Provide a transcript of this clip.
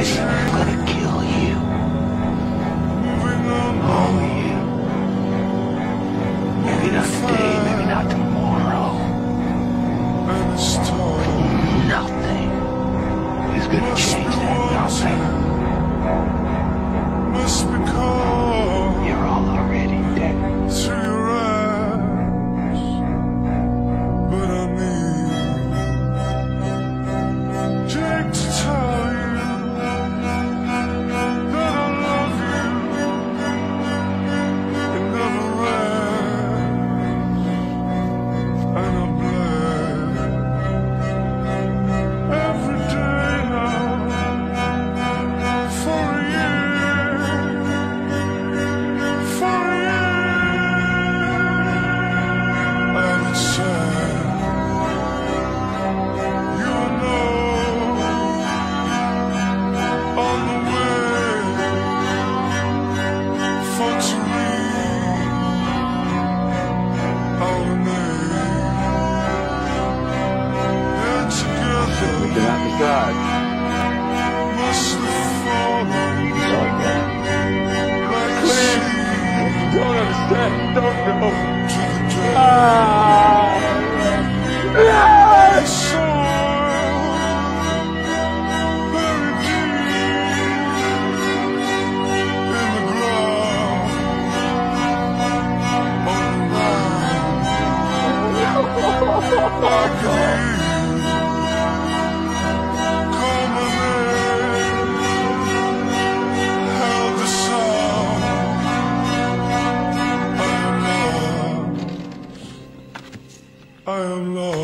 です。do not massage. Clear. Don't understand. Don't know. Ah. Yes. Oh, my God. I am lost.